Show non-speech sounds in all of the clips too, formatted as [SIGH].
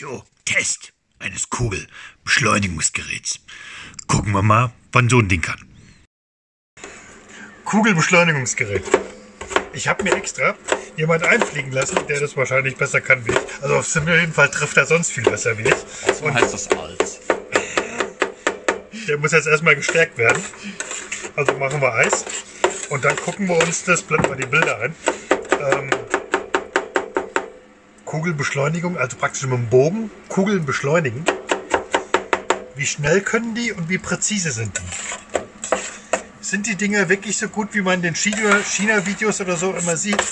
So, Test eines Kugelbeschleunigungsgeräts. Gucken wir mal, wann so ein Ding kann. Kugelbeschleunigungsgerät. Ich habe mir extra jemand einfliegen lassen, der das wahrscheinlich besser kann wie ich. Also auf jeden Fall trifft er sonst viel besser wie ich. So heißt das alt. Der muss jetzt erstmal gestärkt werden. Also machen wir Eis. Und dann gucken wir uns das, blenden wir die Bilder ein. Ähm, Kugelbeschleunigung, also praktisch mit dem Bogen Kugeln beschleunigen. Wie schnell können die und wie präzise sind die? Sind die Dinger wirklich so gut, wie man in den China-Videos oder so immer sieht,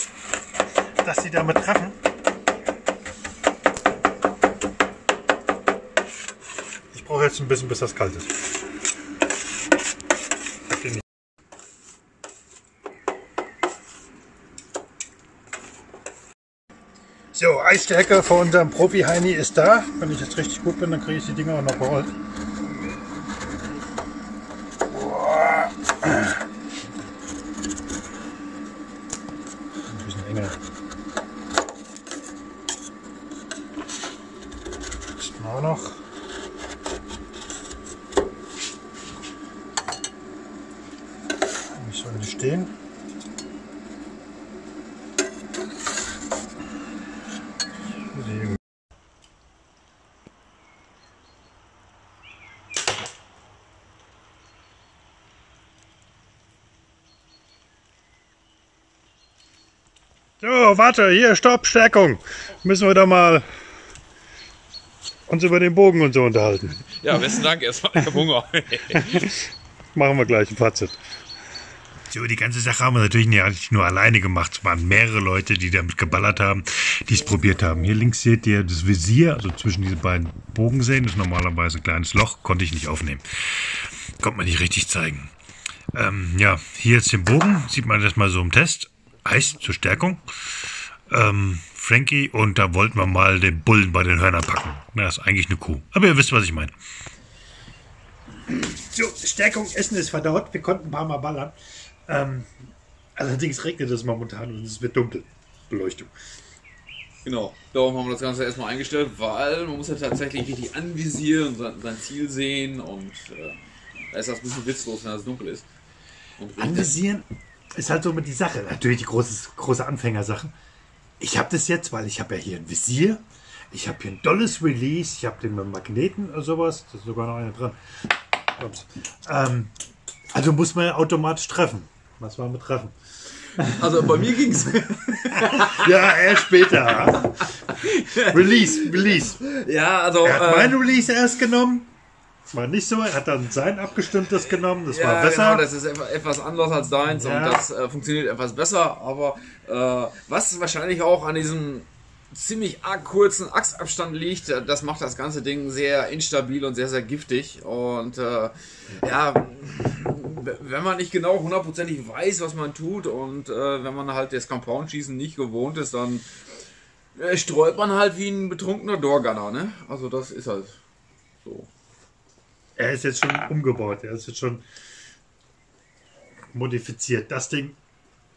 dass sie damit treffen? Ich brauche jetzt ein bisschen, bis das kalt ist. So, Eisstärke von unserem Profi-Heini ist da. Wenn ich jetzt richtig gut bin, dann kriege ich die Dinger auch noch gerollt. Ein bisschen enger. Das auch noch. Wie sollen die stehen? So, warte, hier, Stopp, Stärkung. Müssen wir da mal uns über den Bogen und so unterhalten. Ja, besten Dank erstmal. Ich Hunger. [LAUGHS] Machen wir gleich ein Fazit. So, die ganze Sache haben wir natürlich nicht nur alleine gemacht. Es waren mehrere Leute, die damit geballert haben, die es probiert haben. Hier links seht ihr das Visier, also zwischen diesen beiden Bogenseen. Das ist normalerweise ein kleines Loch, konnte ich nicht aufnehmen. Konnte man nicht richtig zeigen. Ähm, ja, hier jetzt den Bogen, sieht man das mal so im Test. Eis zur Stärkung. Ähm, Frankie und da wollten wir mal den Bullen bei den Hörnern packen. Na, das ist eigentlich eine Kuh. Aber ihr wisst, was ich meine. So, Stärkung, Essen ist verdaut. Wir konnten ein paar Mal ballern. Ähm, allerdings regnet es momentan und es wird dunkel. Beleuchtung. Genau, darum haben wir das Ganze erstmal eingestellt, weil man muss ja tatsächlich richtig anvisieren, sein, sein Ziel sehen und äh, da ist das ein bisschen witzlos, wenn es dunkel ist. Und. Anvisieren ist halt so mit die Sache. Natürlich die große, große Anfängersache. Ich habe das jetzt, weil ich habe ja hier ein Visier. Ich habe hier ein dolles Release. Ich habe den mit Magneten oder sowas. Da ist sogar noch einer dran. Ähm, also muss man ja automatisch treffen. Was war mit Treffen? [LAUGHS] Also bei mir ging es. [LAUGHS] Ja, erst später. [LAUGHS] Release, Release. ja, also. Er hat äh, mein Release erst genommen. War nicht so. Er hat dann sein abgestimmtes genommen. Das war ja, besser. genau, das ist etwa- etwas anders als deins Ja. und das äh, funktioniert etwas besser. Aber äh, was wahrscheinlich auch an diesem ziemlich arg kurzen Achsabstand liegt, äh, das macht das ganze Ding sehr instabil und sehr, sehr giftig. Und äh, ja, wenn man nicht genau hundertprozentig weiß, was man tut und äh, wenn man halt das Compound-Schießen nicht gewohnt ist, dann äh, streut man halt wie ein betrunkener Doorgunner. Ne? Also das ist halt so. Er ist jetzt schon umgebaut. Er ist jetzt schon modifiziert. Das Ding,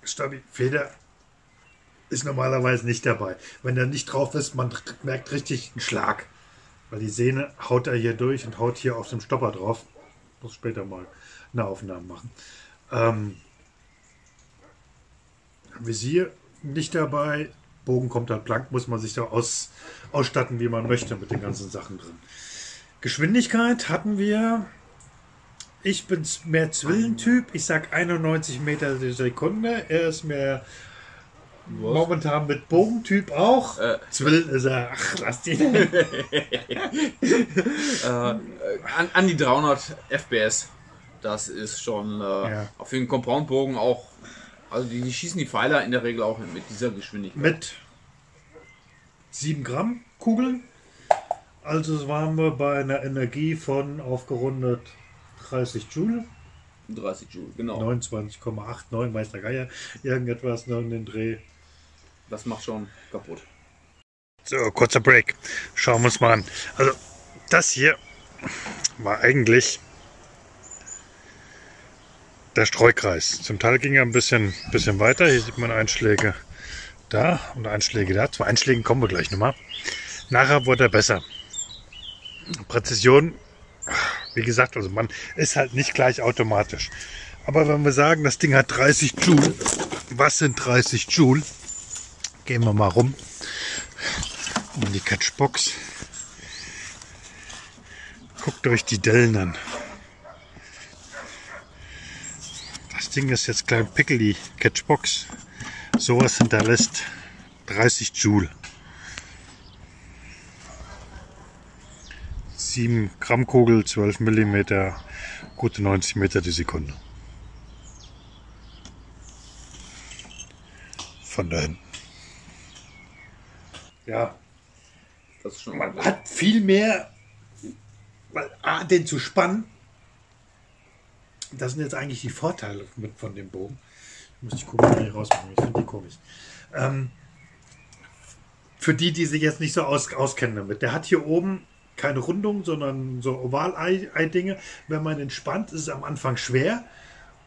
Stabi, Feder, ist normalerweise nicht dabei. Wenn er nicht drauf ist, man merkt richtig einen Schlag. Weil die Sehne haut er hier durch und haut hier auf dem Stopper drauf. Muss später mal eine Aufnahme machen. Ähm, Visier nicht dabei. Bogen kommt halt blank, muss man sich da aus, ausstatten, wie man möchte, mit den ganzen Sachen drin. Geschwindigkeit hatten wir. Ich bin mehr Zwillentyp. Ich sag 91 Meter die Sekunde. Er ist mehr momentan mit Bogentyp auch. Äh. Zwillen ist er. Ach, lass die. [LAUGHS] äh, an, an die 300 FPS. Das ist schon äh, Ja. auch für den Compoundbogen auch. Also die, die schießen die Pfeiler in der Regel auch mit dieser Geschwindigkeit. mit 7 Gramm Kugeln. Also waren wir bei einer Energie von aufgerundet 30 Joule. 30 Joule, genau. 29,89 Meister Geier. Irgendetwas noch in den Dreh. Das macht schon kaputt. So, kurzer Break. Schauen wir uns mal an. Also, das hier war eigentlich der Streukreis. Zum Teil ging er ein bisschen, bisschen weiter. Hier sieht man Einschläge da und Einschläge da. Zu Einschlägen kommen wir gleich nochmal. Nachher wurde er besser. Präzision, wie gesagt, also man ist halt nicht gleich automatisch. Aber wenn wir sagen, das Ding hat 30 Joule, was sind 30 Joule? Gehen wir mal rum um die Catchbox. Guckt euch die Dellen an. Das Ding ist jetzt klein pickeli Catchbox. Sowas hinterlässt 30 Joule. 7 Gramm Kugel, 12 Millimeter, gute 90 Meter die Sekunde. Von da hinten. Ja, Das ist schon man hat viel mehr, weil A, den zu spannen, das sind jetzt eigentlich die Vorteile mit von dem Bogen. Ich muss die Kugel mal hier rausmachen, ich finde die komisch. Ähm, für die, die sich jetzt nicht so aus, auskennen damit, der hat hier oben keine Rundung, sondern so Oval-Ei-Dinge. Wenn man den spannt, ist es am Anfang schwer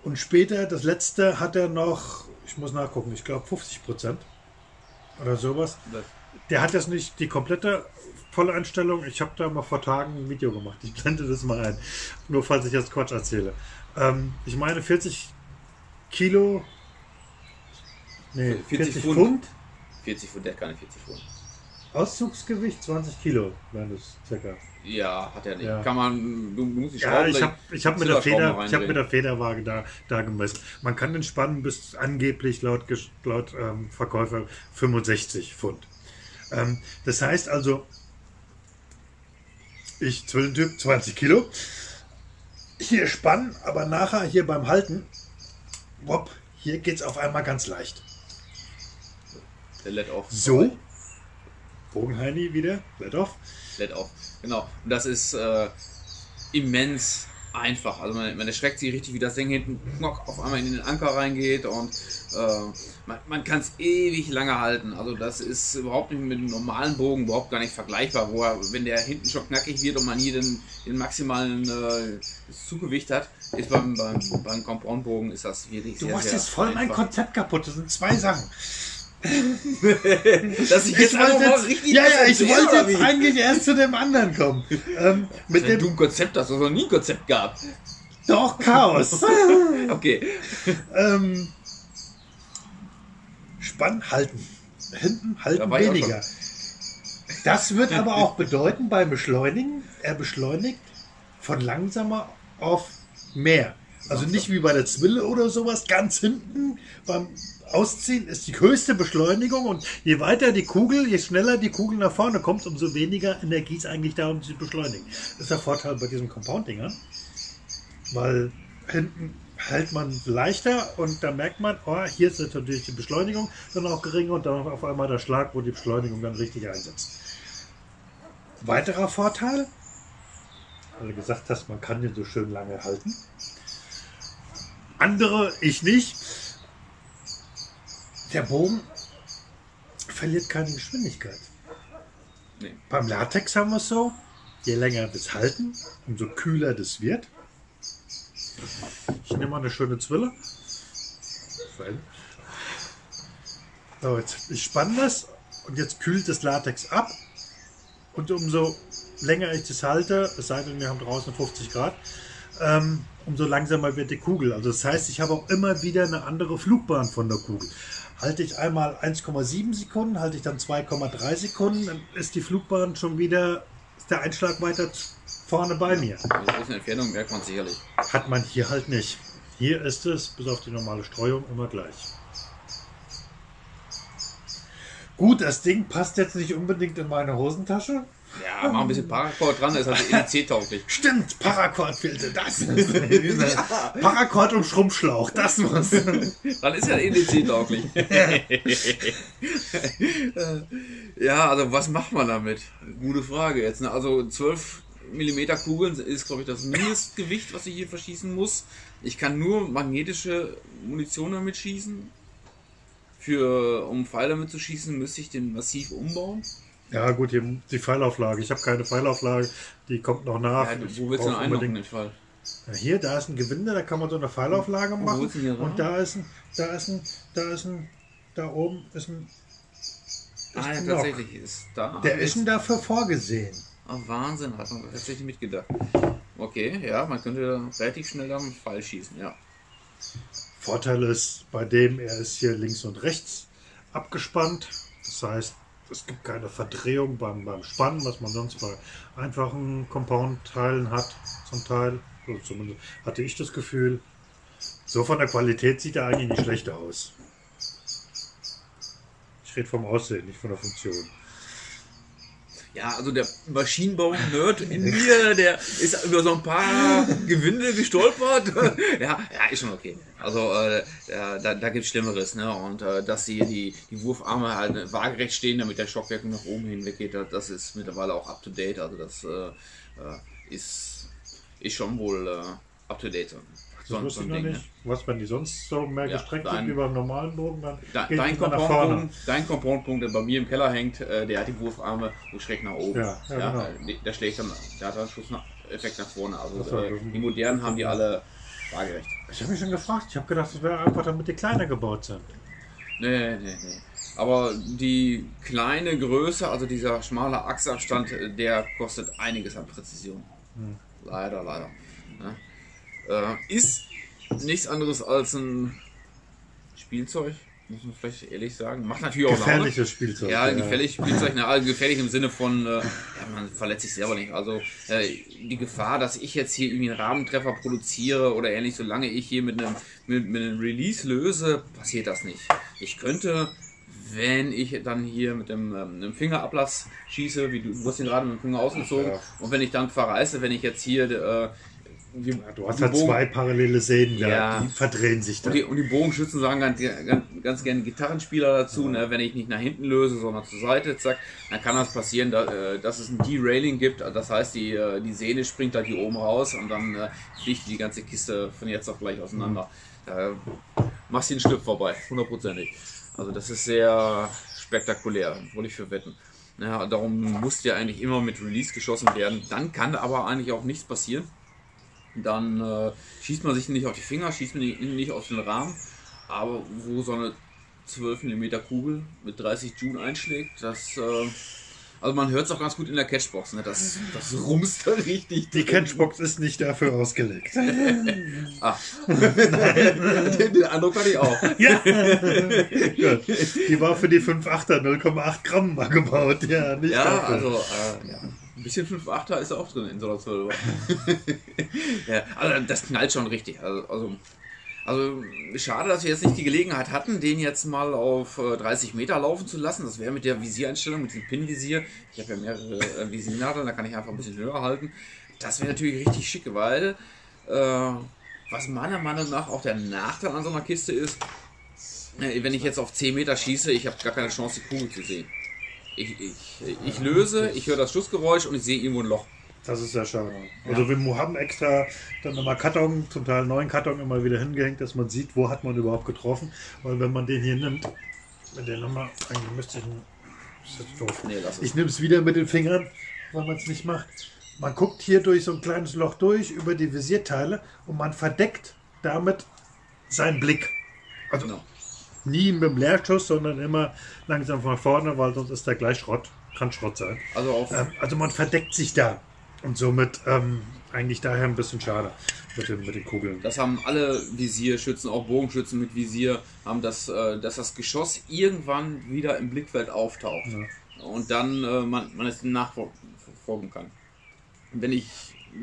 und später, das letzte, hat er noch, ich muss nachgucken, ich glaube 50 Prozent oder sowas. Das, Der hat jetzt nicht die komplette volle Einstellung. Ich habe da mal vor Tagen ein Video gemacht. Ich blende das mal ein. Nur falls ich jetzt Quatsch erzähle. Ähm, ich meine 40 Kilo. Nee, 40 40, Pfund. Pfund. 40 Pfund, der hat keine 40 Pfund. Auszugsgewicht 20 Kilo, wären das circa. Ja, hat er nicht. Ja. Kann man, du, du musst die Ja, Schrauben ich habe ich hab mit, der Feder, ich hab mit der Federwaage da, da gemessen. Man kann den spannen bis angeblich laut, laut ähm, Verkäufer 65 Pfund. Ähm, das heißt also, ich Zwillentyp 20 Kilo. Hier spannen, aber nachher hier beim Halten, wop, hier geht es auf einmal ganz leicht. Der lädt auf. So. Bogenheini wieder, let off. lädt auf. Genau. Und das ist äh, immens einfach. Also man, man erschreckt sich richtig, wie das Ding hinten knock, auf einmal in den Anker reingeht und äh, man, man kann es ewig lange halten. Also das ist überhaupt nicht mit einem normalen Bogen überhaupt gar nicht vergleichbar, wo er, wenn der hinten schon knackig wird und man hier den, den maximalen äh, Zuggewicht hat, ist beim, beim, beim Compound-Bogen ist das wirklich Du sehr, machst sehr jetzt voll mein. Konzept kaputt. Das sind zwei Sachen. [LAUGHS] Dass ich jetzt Ich einfach jetzt, richtig ja, ja, ich wollte jetzt eigentlich erst zu dem anderen kommen. Ähm, mit Wenn du dem ein Konzept hast, was noch nie ein Konzept gab. doch Chaos. [LAUGHS] Okay. ähm, Spann halten. Hinten Da halten auch weniger. Das wird aber [LAUGHS] auch bedeuten beim Beschleunigen, er beschleunigt von langsamer auf mehr. Also nicht wie bei der Zwille oder sowas, ganz hinten beim Ausziehen ist die höchste Beschleunigung und je weiter die Kugel, je schneller die Kugel nach vorne kommt, umso weniger Energie ist eigentlich da, um sie zu beschleunigen. Das ist der Vorteil bei diesen Compound-Dingern, weil hinten hält man leichter und da merkt man, oh, hier ist natürlich die Beschleunigung dann auch geringer und dann auf einmal der Schlag, wo die Beschleunigung dann richtig einsetzt. Weiterer Vorteil, weil du gesagt hast, man kann den so schön lange halten. Andere, ich nicht. Der Bogen verliert keine Geschwindigkeit. Nee. Beim Latex haben wir es so, je länger wir es halten, umso kühler das wird. Ich nehme mal eine schöne Zwille. So, jetzt, ich spanne das und jetzt kühlt das Latex ab. Und umso länger ich das halte, es sei denn, wir haben draußen 50 Grad, ähm, umso langsamer wird die Kugel. Also das heißt, ich habe auch immer wieder eine andere Flugbahn von der Kugel. Halte ich einmal 1,7 Sekunden, halte ich dann 2,3 Sekunden, dann ist die Flugbahn schon wieder, ist der Einschlag weiter vorne bei mir. Mit großen Entfernung merkt man sicherlich. Hat man hier halt nicht. Hier ist es, bis auf die normale Streuung, immer gleich. Gut, das Ding passt jetzt nicht unbedingt in meine Hosentasche. Ja, mach ein bisschen Paracord dran, das ist also EDC-tauglich. Stimmt, Paracord-Filter, das [LAUGHS] muss. Paracord und Schrumpfschlauch, das muss. Dann ist ja EDC-tauglich. ja, also was macht man damit? Gute Frage jetzt. Ne? Also 12 mm Kugeln ist, glaube ich, das Mindestgewicht, was ich hier verschießen muss. Ich kann nur magnetische Munition damit schießen. Für, um Pfeile damit zu schießen, müsste ich den massiv umbauen. Ja, gut, hier die Pfeilauflage. Ich habe keine Pfeilauflage, die kommt noch nach. Ja, wo willst du denn unbedingt- den Fall? Ja, hier, da ist ein Gewinde, da kann man so eine Pfeilauflage machen. ist denn Und da ist ein, da ist ein, da ist ein, da oben ist ein Ah, ja, noch. tatsächlich ist da. Der ist schon dafür vorgesehen. Ah, Wahnsinn, hat man tatsächlich mitgedacht. Okay, ja, man könnte relativ schnell am Pfeil schießen, ja. Vorteil ist, bei dem er ist hier links und rechts abgespannt. Das heißt, es gibt keine Verdrehung beim, beim Spannen, was man sonst bei einfachen Compound-Teilen hat, zum Teil. So zumindest hatte ich das Gefühl. So von der Qualität sieht er eigentlich nicht schlecht aus. Ich rede vom Aussehen, nicht von der Funktion. Ja, also der Maschinenbau-Nerd in mir, der ist über so ein paar Gewinde gestolpert. [LAUGHS] ja, ja, ist schon okay. Also äh, da, da, gibt es Schlimmeres, ne? Und äh, dass die, die, die Wurfarme halt waagerecht stehen, damit der Stockwerk nach oben hinweg geht, das ist mittlerweile auch up to date. Also das äh, äh, ist, ist schon wohl äh, up to date. Das wusste ich noch Ding, ne? nicht. Was, wenn die sonst so mehr Ja, gestreckt dein- sind wie beim normalen Bogen, dann Da, geht dein. Compound-Punkt, dein Compound-Punkt, der bei mir im Keller hängt, äh, der hat die Wurfarme so schräg nach oben. Ja, ja, genau. äh, der schlägt dann, der hat dann Schusseffekt nach vorne. Also äh, die modernen haben die alle waagerecht. Ich habe mich schon gefragt. Ich habe gedacht, das wäre einfach, damit die kleiner gebaut sind. Nee, nee, nee. Aber die kleine Größe, also dieser schmale Achsabstand, äh, der kostet einiges an Präzision. Hm. Leider, leider. Ja. Äh, ist nichts anderes als ein Spielzeug, muss man vielleicht ehrlich sagen. Macht natürlich auch Laune. Gefährliches Spielzeug. Ja, gefährlich Spielzeug, na, also gefährlich im Sinne von, äh, ja, man verletzt sich selber nicht. Also äh, die Gefahr, dass ich jetzt hier irgendwie einen Rahmentreffer produziere oder ähnlich, solange ich hier mit einem, mit, mit einem Release löse, passiert das nicht. Ich könnte, wenn ich dann hier mit dem, ähm, einem Fingerablass schieße, wie du, du hast ihn gerade mit dem Finger ausgezogen, Ja. und wenn ich dann verreiße, wenn ich jetzt hier äh, die, Ja, du hast halt Bogen- zwei parallele Sehnen, da, Ja. die verdrehen sich und dann. die, und die Bogenschützen sagen ganz, ganz, ganz gerne Gitarrenspieler dazu, ne? wenn ich nicht nach hinten löse, sondern zur Seite, zack, dann kann das passieren, da, äh, dass es ein Derailing gibt. Das heißt, die, äh, die Sehne springt halt hier oben raus und dann äh, fliegt die ganze Kiste von jetzt auf gleich auseinander. Da machst du den Schliff vorbei, hundertprozentig. Also das ist sehr spektakulär, wollte ich für wetten. Ja, darum muss ja eigentlich immer mit Release geschossen werden. Dann kann aber eigentlich auch nichts passieren dann äh, schießt man sich nicht auf die Finger, schießt man nicht auf den Rahmen, aber wo so eine 12 mm Kugel mit 30 Joule einschlägt, das, äh, also man hört es auch ganz gut in der Catchbox, ne? das, das rumst da richtig. Die Catchbox ist nicht dafür ausgelegt. [LAUGHS] Ah. [LAUGHS] den, den Eindruck hatte ich auch. ja. Gut. Die war für die 5.8er 0,8 Gramm mal gebaut. Ja, nicht Ja, dafür. also äh, ja. ein bisschen 5,8er ist auch drin in so einer 12 [LAUGHS] ja, also das knallt schon richtig. Also, also, also schade, dass wir jetzt nicht die Gelegenheit hatten, den jetzt mal auf äh, 30 Meter laufen zu lassen. Das wäre mit der Visiereinstellung, mit dem Pin-Visier. Ich habe ja mehrere äh, Visiernadeln, da kann ich einfach ein bisschen höher halten. Das wäre natürlich richtig schick, weil äh, was meiner Meinung nach auch der Nachteil an so einer Kiste ist, äh, wenn ich jetzt auf 10 Meter schieße, ich habe gar keine Chance, die Kugel zu sehen. Ich, ich, ich löse, ich höre das Schussgeräusch und ich sehe irgendwo ein Loch. Das ist ja schade. Also wir haben extra dann nochmal Karton, zum Teil neuen Karton immer wieder hingehängt, dass man sieht, wo hat man überhaupt getroffen. Weil wenn man den hier nimmt, mit der Nummer, eigentlich müsste ich, ist jetzt doof. Nee. Ich nehme es wieder mit den Fingern, weil man es nicht macht. Man guckt hier durch so ein kleines Loch durch über die Visierteile und man verdeckt damit seinen Blick. Also Genau. nie mit dem Leerschuss, sondern immer langsam von vorne, weil sonst ist der gleich Schrott. Kann Schrott sein. Also auf, Ähm, also man verdeckt sich da. Und somit ähm, eigentlich daher ein bisschen schade mit den, mit den Kugeln. das haben alle Visierschützen, auch Bogenschützen mit Visier, haben das, äh, dass das Geschoss irgendwann wieder im Blickfeld auftaucht. Und dann äh, man, man es nachverfolgen kann. Wenn ich,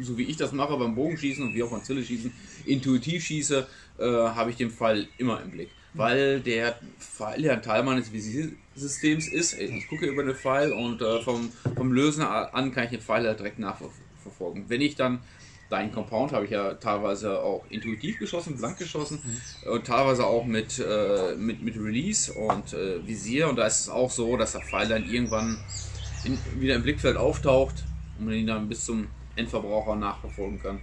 so wie ich das mache beim Bogenschießen und wie auch beim Zilleschießen, intuitiv schieße, äh, habe ich den Pfeil immer im Blick. Weil der Pfeil ja ein Teil meines Visiersystems ist. Ich gucke über den Pfeil und äh, vom, vom Lösen an kann ich den Pfeil halt direkt nachverfolgen. Wenn ich dann Dein Compound habe ich ja teilweise auch intuitiv geschossen, blank geschossen und teilweise auch mit, äh, mit, mit Release und äh, Visier. Und da ist es auch so, dass der Pfeil dann irgendwann in, wieder im Blickfeld auftaucht und man ihn dann bis zum Endverbraucher nachverfolgen kann.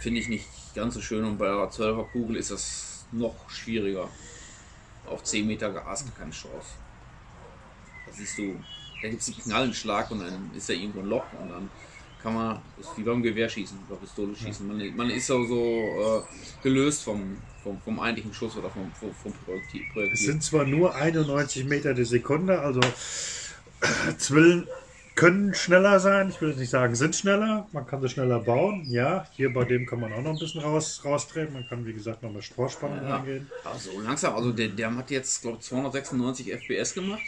Finde ich nicht ganz so schön und bei der 12er Kugel ist das noch schwieriger. Auf 10 Meter Gas keine Chance. Da siehst du, da gibt es einen Knallenschlag und dann ist da irgendwo ein Loch und dann kann man, ist wie beim Gewehrschießen oder Pistole schießen. Man, man ist so, so äh, gelöst vom, vom, vom eigentlichen Schuss oder vom, vom, vom Projektil. Es sind zwar nur 91 Meter die Sekunde, also Zwillen können schneller sein. Ich will jetzt nicht sagen, sind schneller. Man kann sie schneller bauen. Ja, hier bei dem kann man auch noch ein bisschen raus, rausdrehen. Man kann, wie gesagt, noch mit Vorspannung Ja. reingehen. Also langsam, also der, der hat jetzt, glaube ich, 296 FPS gemacht.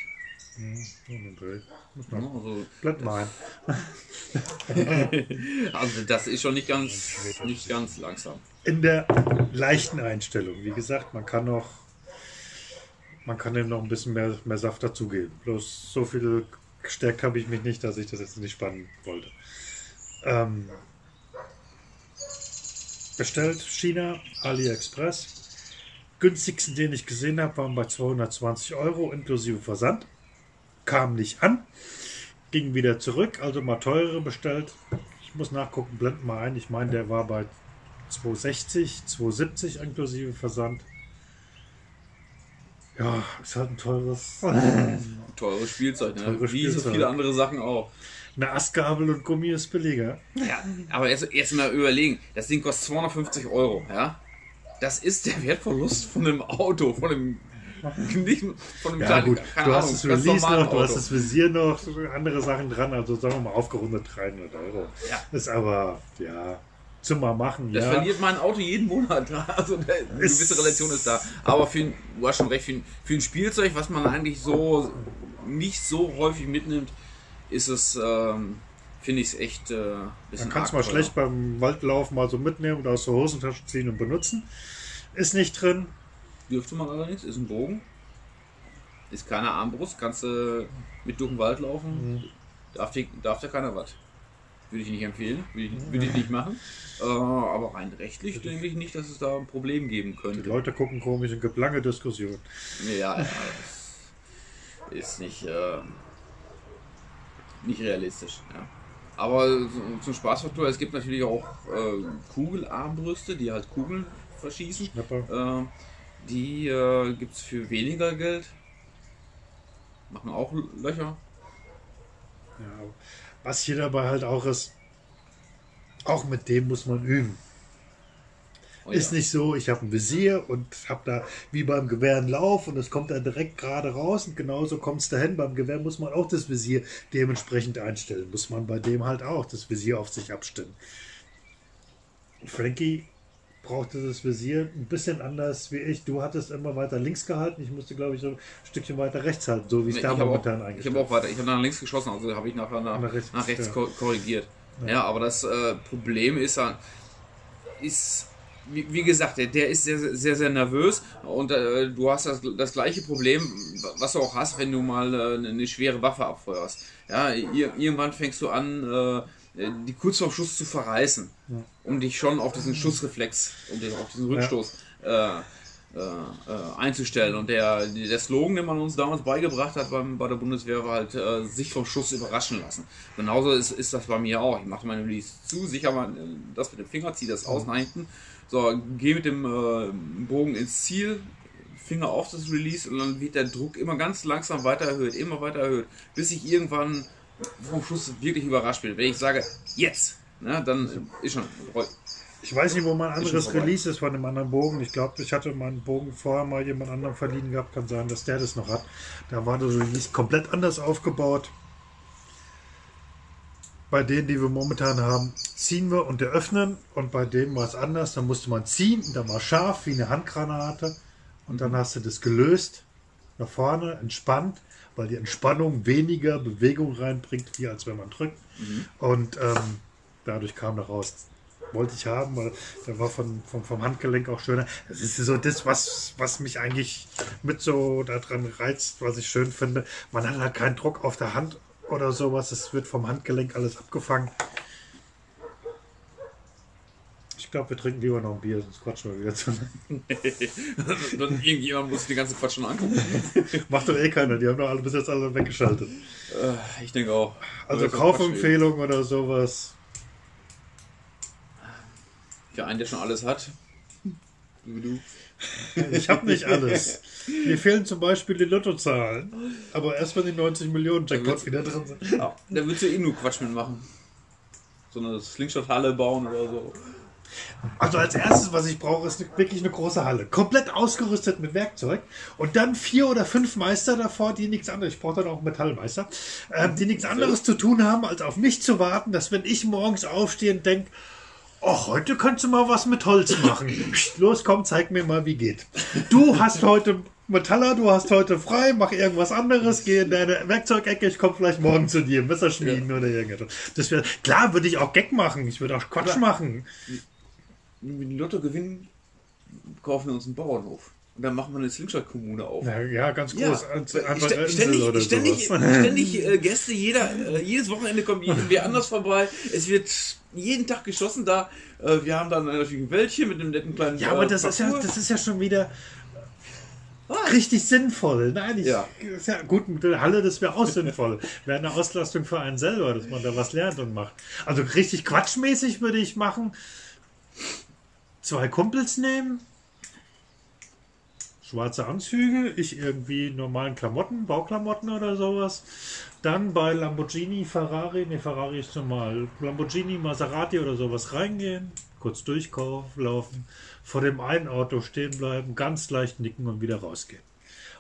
Dreh. Muss man Also, mal [LAUGHS] also das ist schon nicht ganz, nicht ganz langsam. In der leichten Einstellung. Wie gesagt, man kann noch, man kann dem noch ein bisschen mehr, mehr Saft dazugeben. Bloß so viel gestärkt habe ich mich nicht, dass ich das jetzt nicht spannen wollte. Ähm, bestellt China, AliExpress. Günstigsten, den ich gesehen habe, waren bei 220 Euro inklusive Versand. Kam nicht an. Ging wieder zurück, also mal teurere bestellt. Ich muss nachgucken, blenden mal ein. Ich meine, der war bei 260, 270 inklusive Versand. Ja, ist halt ein teures. [LAUGHS] Teures Spielzeug, ne? Teures Wie so Spielzeug. viele andere Sachen auch. Eine Astgabel und Gummi ist billiger. Ja, aber jetzt, jetzt mal überlegen, das Ding kostet 250 Euro, ja? Das ist der Wertverlust von einem Auto, von einem [LAUGHS] nicht von einem Ja, kleinen, gut, keine du Ahnung, hast das ganz Release noch, du hast Auto. das Visier noch, andere Sachen dran, also sagen wir mal aufgerundet 300 Euro. Ja. Ist aber, ja, zum mal machen, Das ja. verliert mein Auto jeden Monat. [LAUGHS] Also eine gewisse Relation ist da. Aber für ein, du hast schon recht, für ein, für ein Spielzeug, was man eigentlich so nicht so häufig mitnimmt, ist es, ähm, finde ich es echt äh, ein bisschen Man kann es arg mal schlecht beim Waldlaufen mal so mitnehmen oder aus der Hosentasche ziehen und benutzen. Ist nicht drin. Dürfte man allerdings, ist ein Bogen. Ist keine Armbrust, kannst du mit durch den Wald laufen. Mhm. Darf, dir, darf dir keiner was. Würde ich nicht empfehlen, würde ich, würde ich nicht machen. Äh, aber rein rechtlich denke ich nicht, dass es da ein Problem geben Die könnte. Leute gucken komisch und gibt lange Diskussionen. Ja, ja, das ist nicht, äh, nicht realistisch. Ja. Aber zum Spaßfaktor, es gibt natürlich auch äh, Kugelarmbrüste, die halt Kugeln verschießen. Schnapper. Äh, die äh, gibt es für weniger Geld. Machen auch Löcher. Ja, was hier dabei halt auch ist, auch mit dem muss man üben. Oh, Ist ja. nicht so, ich habe ein Visier und habe da wie beim Gewehr einen Lauf und es kommt da direkt gerade raus und genauso kommt es dahin. Beim Gewehr muss man auch das Visier dementsprechend einstellen. Muss man bei dem halt auch das Visier auf sich abstimmen. Frankie brauchte das Visier ein bisschen anders wie ich. Du hattest immer weiter links gehalten, ich musste glaube ich so ein Stückchen weiter rechts halten, so wie es Nee, da ich habe momentan auch, ich eingestellt hab auch weiter. Ich habe nach links geschossen, also habe ich nachher nach, Nach rechts, nach rechts ja. ko- korrigiert. Ja, aber das äh, Problem ist dann, ist, wie, wie gesagt, der, der ist sehr, sehr, sehr nervös und äh, du hast das, das gleiche Problem, was du auch hast, wenn du mal äh, eine, eine schwere Waffe abfeuerst. Ja, ir irgendwann fängst du an, äh, die kurz vorm Schuss zu verreißen, um dich schon auf diesen Schussreflex, um dich auf diesen Rückstoß äh, äh, äh, einzustellen. Und der, der Slogan, den man uns damals beigebracht hat beim, bei der Bundeswehr, war halt, äh, sich vom Schuss überraschen lassen. Genauso ist, ist das bei mir auch. Ich mache meine Release zu, sicher mal äh, das mit dem Finger, ziehe das aus nach hinten. So, gehe mit dem äh, Bogen ins Ziel, Finger auf das Release und dann wird der Druck immer ganz langsam weiter erhöht, immer weiter erhöht, bis ich irgendwann vom Schuss wirklich überrascht bin. Wenn ich sage, jetzt, ne, dann ist schon. Ich weiß nicht, wo mein anderes. Release ist von dem anderen Bogen. Ich glaube, ich hatte meinen Bogen vorher mal jemand anderem verliehen gehabt. Kann sein, dass der das noch hat. Da war das Release komplett anders aufgebaut. Bei denen, die wir momentan haben, ziehen wir und eröffnen. Und bei dem war es anders. Da musste man ziehen und dann war scharf wie eine Handgranate. Und dann hast du das gelöst, nach vorne, entspannt, weil die Entspannung weniger Bewegung reinbringt, wie als wenn man drückt. Und ähm, dadurch kam da raus. Wollte ich haben, weil der war von, vom, vom Handgelenk auch schöner. Das ist so das, was, was mich eigentlich mit so daran reizt, was ich schön finde. Man hat halt keinen Druck auf der Hand oder sowas. Es wird vom Handgelenk alles abgefangen. Ich glaube, wir trinken lieber noch ein Bier, sonst quatschen wir wieder zu. [LAUGHS] dann irgendjemand muss die ganze Quatsch schon angucken. [LAUGHS] Macht doch eh keiner, die haben doch alle bis jetzt alle weggeschaltet. Äh, ich denke auch. Also Oder so Kaufempfehlung oder sowas. Für einen, der schon alles hat. Wie du. Ich habe nicht alles. [LAUGHS] Mir fehlen zum Beispiel die Lottozahlen. Aber erst wenn die 90 Millionen Jackpot wieder drin sind. Ja, da würdest du eh nur Quatsch mitmachen. so eine Slingshot-Halle bauen oder so. Also als erstes, was ich brauche, ist wirklich eine große Halle. Komplett ausgerüstet mit Werkzeug. Und dann vier oder fünf Meister davor, die nichts anderes, ich brauche dann auch Metallmeister, äh, die nichts anderes zu tun haben, als auf mich zu warten, dass wenn ich morgens aufstehe und denke, ach, heute könntest du mal was mit Holz machen. [LAUGHS] Los, komm, zeig mir mal, wie geht. Du hast heute Metaller, du hast heute frei, mach irgendwas anderes, geh in deine Werkzeugecke, ich komme vielleicht morgen zu dir, Messer schmieden oder irgendetwas. Das wäre, klar würde ich auch Gag machen, ich würde auch Quatsch machen. Wenn wir den Lotto gewinnen, kaufen wir uns einen Bauernhof. Und dann machen wir eine Slingshot-Kommune auf. Ja, ja, ganz Ja, groß. Stä- Insel ständig, ständig, ständig äh, [LAUGHS] Gäste, jeder, äh, jedes Wochenende kommt wer anders vorbei. Es wird jeden Tag geschossen da. Äh, wir haben dann natürlich ein Wäldchen mit einem netten kleinen Ja, aber das ist ja, das ist ja schon wieder Was? richtig sinnvoll. Nein, ich, Ja. ist ja gut, mit der Halle, das wäre auch sinnvoll. [LAUGHS] Wäre eine Auslastung für einen selber, dass man da was lernt und macht. Also richtig quatschmäßig würde ich machen. Zwei Kumpels nehmen. Schwarze Anzüge, ich irgendwie normalen Klamotten, Bauklamotten oder sowas. Dann bei Lamborghini, Ferrari, ne Ferrari ist normal, Lamborghini, Maserati oder sowas reingehen, kurz durchlaufen, vor dem einen Auto stehen bleiben, ganz leicht nicken und wieder rausgehen.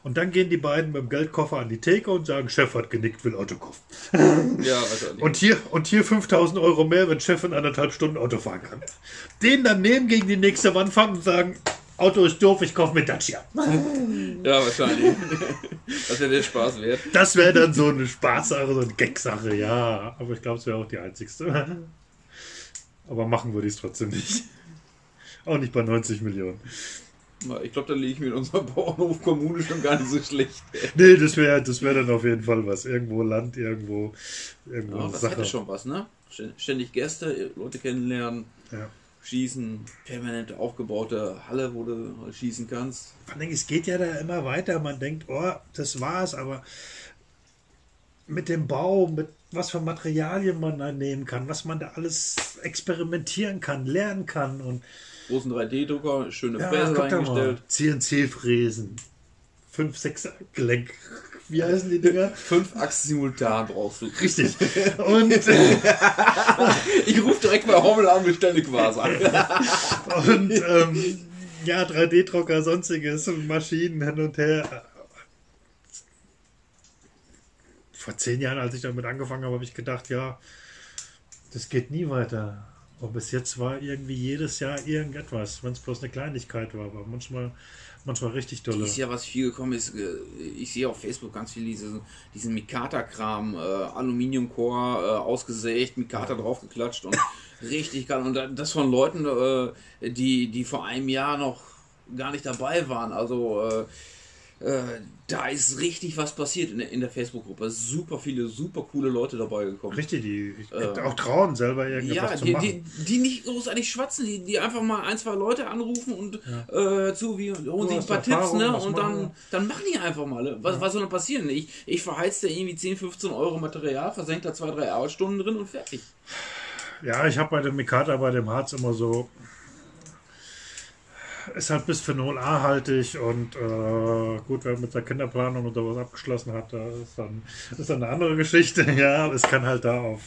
Und dann gehen die beiden mit dem Geldkoffer an die Theke und sagen, Chef hat genickt, will Auto kaufen. [LAUGHS] Ja, wahrscheinlich. Und hier, und hier 5000 Euro mehr, wenn Chef in anderthalb Stunden Auto fahren kann. Den dann nehmen, gegen die nächste Wand fahren und sagen, Auto ist doof, ich kaufe mir Dacia. [LAUGHS] ja, wahrscheinlich. das wäre der Spaß wert. Das wäre dann so eine Spaßsache, so eine Gag-Sache, ja. Aber ich glaube, es wäre auch die einzigste. [LAUGHS] Aber machen würde ich es trotzdem nicht. Auch nicht bei 90 Millionen. Ich glaube, da liege ich mit unserer [LAUGHS] Bauernhof-Kommune schon gar nicht so schlecht. [LAUGHS] Nee, das wäre das wär dann auf jeden Fall was. Irgendwo Land, irgendwo, irgendwo Ja, das Sache. hätte schon was, ne? Ständig Gäste, Leute kennenlernen, Ja. schießen, permanent aufgebaute Halle, wo du halt schießen kannst. Vor allem, es geht ja da immer weiter. Man denkt, oh, das war's, aber mit dem Bau, mit was für Materialien man da nehmen kann, was man da alles experimentieren kann, lernen kann und Großen 3D-Drucker, schöne ja, Fräse reingestellt. CNC-Fräsen, 5, 6 Gelenk, wie heißen die Dinger? [LAUGHS] Fünf Achsen simultan brauchst du. Richtig. [LAUGHS] Und, äh, Ich rufe direkt bei Hommel an, bestelle Quasar. [LAUGHS] und ähm, ja, 3D-Drucker, sonstiges, Maschinen hin und her. Vor zehn Jahren, als ich damit angefangen habe, habe ich gedacht, ja, das geht nie weiter. Aber bis jetzt war irgendwie jedes Jahr irgendetwas, wenn es bloß eine Kleinigkeit war, aber manchmal, manchmal richtig dolle. Dieses Jahr, was viel gekommen ist, äh, ich sehe auf Facebook ganz viel diese, diesen Mikata-Kram, äh, Aluminiumcore äh, ausgesägt, Mikata draufgeklatscht und [LAUGHS] richtig geil. Und das von Leuten, äh, die, die vor einem Jahr noch gar nicht dabei waren. Also äh, äh, da ist richtig was passiert in der, in der Facebook-Gruppe. Super viele, super coole Leute dabei gekommen. Richtig, die Äh, auch trauen, selber Ja, irgendetwas zu die, machen. die, die nicht großartig schwatzen, die, die einfach mal ein, zwei Leute anrufen und äh, zu, wie holen sich ein paar Tipps, Erfahrung, ne? was Und machen dann, wir? dann machen die einfach mal. ne? Was, was soll denn passieren? Ich, ich verheiz da irgendwie 10, 15 Euro Material, versenkt da zwei, drei Arbeitsstunden drin und fertig. Ja, ich habe bei dem Mikata, bei dem Harz immer so. Ist halt bis Phenol A haltig und äh, gut, wer mit der Kinderplanung oder was abgeschlossen hat, da ist dann, ist dann eine andere Geschichte. [LAUGHS] Ja, es kann halt da auf.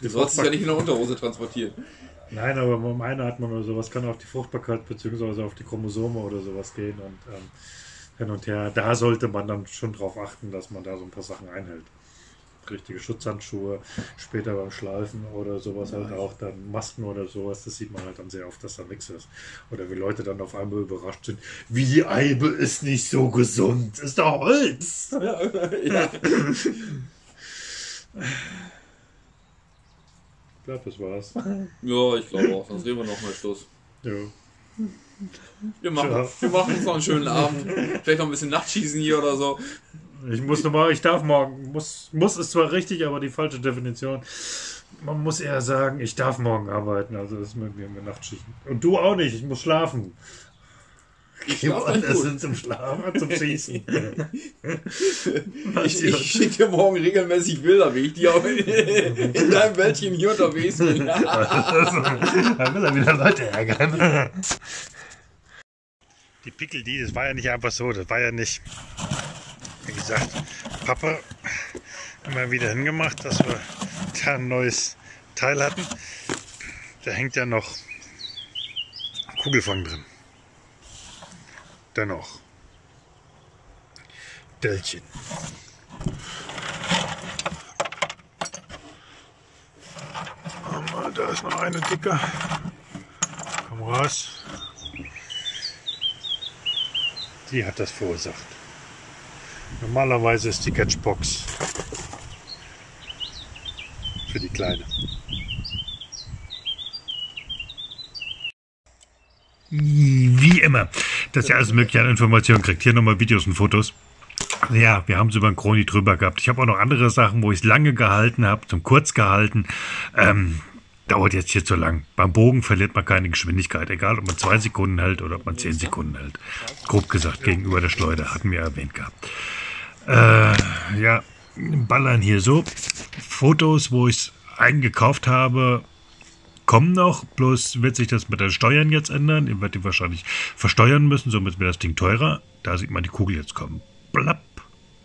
Du sollst es ja nicht in der Unterhose transportieren. Nein, aber beim man oder sowas, kann auf die Fruchtbarkeit bzw. auf die Chromosome oder sowas gehen und ähm, hin und her. Da sollte man dann schon drauf achten, dass man da so ein paar Sachen einhält. Richtige Schutzhandschuhe, später beim Schleifen oder sowas halt auch dann Masken oder sowas, das sieht man halt dann sehr oft, dass da nichts ist. Oder wie Leute dann auf einmal überrascht sind, wie die Eibe ist nicht so gesund, ist doch Holz. Ja, [LAUGHS] ja. Ich glaube, das war's. ja ich glaube auch. Sonst reden wir nochmal Schluss. Ja. Wir machen, wir machen uns noch einen schönen Abend. Vielleicht noch ein bisschen Nachtschießen hier oder so. Ich muss nochmal, ich darf morgen, muss, muss ist zwar richtig, aber die falsche Definition. Man muss eher sagen, ich darf morgen arbeiten, also das ist mit mir mit Nachtschichten. Und du auch nicht, ich muss schlafen. Ich woanders hin zum Schlafen, zum Schießen. Ich, ich schicke dir morgen regelmäßig Bilder, wie ich die auch in, in deinem Wäldchen hier unterwegs bin. [LAUGHS] da will er wieder Leute ärgern. Die Pickel, die, das war ja nicht einfach so, das war ja nicht, gesagt, Papa immer wieder hingemacht, dass wir da ein neues Teil hatten. Da hängt ja noch Kugelfang drin. Dennoch. Dellchen. Da ist noch eine dicker. Komm raus. Die hat das verursacht. Normalerweise ist die Catchbox für die Kleine. Wie immer, dass ihr alles mögliche an Informationen kriegt. Hier nochmal Videos und Fotos. Ja, wir haben es über den Kroni drüber gehabt. Ich habe auch noch andere Sachen, wo ich es lange gehalten habe, zum kurz gehalten. Ähm, dauert jetzt hier zu lang. Beim Bogen verliert man keine Geschwindigkeit, egal ob man zwei Sekunden hält oder ob man zehn Sekunden hält. Grob gesagt, gegenüber der Schleuder, hatten wir erwähnt gehabt. Äh, ja, ballern hier so. Fotos, wo ich es eingekauft habe, kommen noch, bloß wird sich das mit den Steuern jetzt ändern. Ihr werdet die wahrscheinlich versteuern müssen, somit wird das Ding teurer. Da sieht man die Kugel jetzt kommen. Blapp.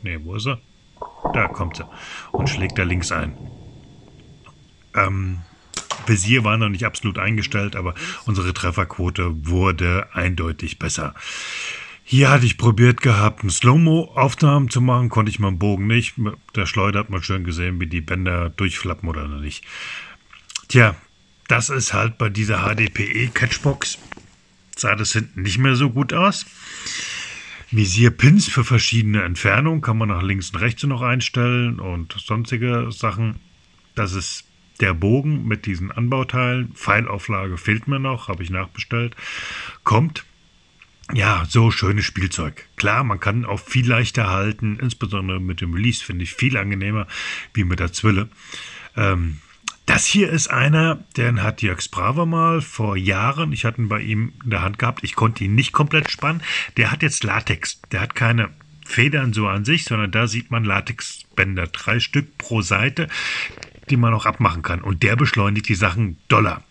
Ne, wo ist er? Da kommt sie. Und schlägt da links ein. Ähm, Visier war noch nicht absolut eingestellt, aber unsere Trefferquote wurde eindeutig besser. Hier hatte ich probiert gehabt, einen Slow-Mo-Aufnahmen zu machen, konnte ich meinen Bogen nicht. Der Schleuder hat man schön gesehen, wie die Bänder durchflappen oder nicht. Tja, das ist halt bei dieser HDPE Catchbox, sah das hinten nicht mehr so gut aus. Visierpins für verschiedene Entfernungen kann man nach links und rechts noch einstellen und sonstige Sachen. Das ist der Bogen mit diesen Anbauteilen. Pfeilauflage fehlt mir noch, habe ich nachbestellt. Kommt. Ja, so schönes Spielzeug. Klar, man kann auch viel leichter halten, insbesondere mit dem Release finde ich viel angenehmer wie mit der Zwille. Ähm, das hier ist einer, den hat Jörg Sprava mal vor Jahren, ich hatte ihn bei ihm in der Hand gehabt, ich konnte ihn nicht komplett spannen. Der hat jetzt Latex, der hat keine Federn so an sich, sondern da sieht man Latexbänder, drei Stück pro Seite, die man auch abmachen kann. Und der beschleunigt die Sachen doller.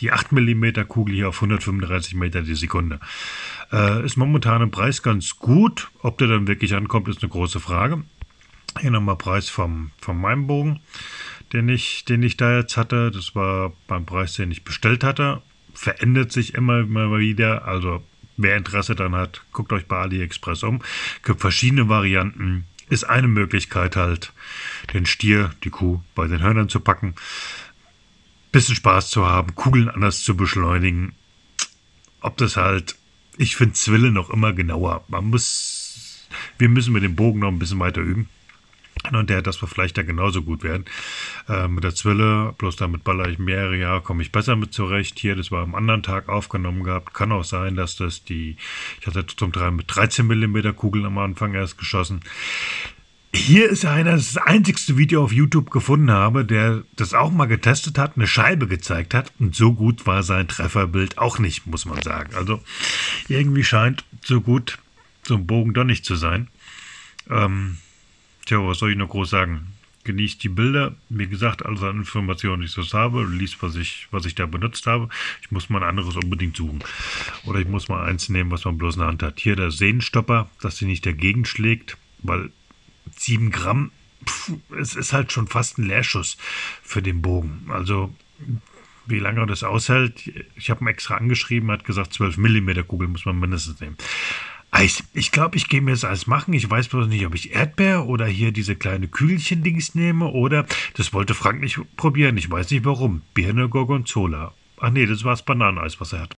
Die 8 mm Kugel hier auf 135 Meter die Sekunde. Äh, ist momentan im Preis ganz gut. Ob der dann wirklich ankommt, ist eine große Frage. Hier nochmal Preis vom, von meinem Bogen den ich, den ich da jetzt hatte. Das war beim Preis, den ich bestellt hatte. Verändert sich immer, immer wieder. Also wer Interesse daran hat, guckt euch bei AliExpress um. Es gibt verschiedene Varianten. Ist eine Möglichkeit halt, den Stier, die Kuh bei den Hörnern zu packen. Bisschen Spaß zu haben, Kugeln anders zu beschleunigen. Ob das halt, ich finde Zwille noch immer genauer. Man muss, wir müssen mit dem Bogen noch ein bisschen weiter üben. Und der, das wir vielleicht da genauso gut werden. Äh, mit der Zwille, bloß damit baller ich mehrere Jahre, komme ich besser mit zurecht. Hier, das war am anderen Tag aufgenommen gehabt. Kann auch sein, dass das die, ich hatte zum Teil mit 13 mm Kugeln am Anfang erst geschossen. Hier ist einer, das, einzigste Video auf YouTube gefunden habe, der das auch mal getestet hat, eine Scheibe gezeigt hat. Und so gut war sein Trefferbild auch nicht, muss man sagen. Also irgendwie scheint so gut so ein Bogen doch nicht zu sein. Ähm, Tja, was soll ich noch groß sagen? Genießt die Bilder. Wie gesagt, alles an Informationen, die ich so habe, liest, was ich, was ich da benutzt habe. Ich muss mal ein anderes unbedingt suchen. Oder ich muss mal eins nehmen, was man bloß in der Hand hat. Hier der Sehnenstopper, dass sie nicht dagegen schlägt, weil 7 Gramm, pff, es ist halt schon fast ein Leerschuss für den Bogen. Also wie lange das aushält. Ich habe ihn extra angeschrieben, hat gesagt, 12 mm Kugel muss man mindestens nehmen. Eis. Ich glaube, ich gehe mir das Eis machen. Ich weiß bloß nicht, ob ich Erdbeer oder hier diese kleine Kügelchen-Dings nehme oder das wollte Frank nicht probieren. Ich weiß nicht warum. Birne Gorgonzola. Ach nee, das war das Bananeneis, was er hat.